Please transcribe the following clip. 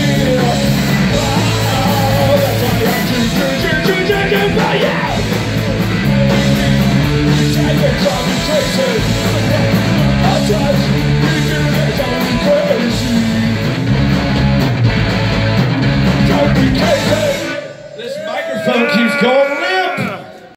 Yeah.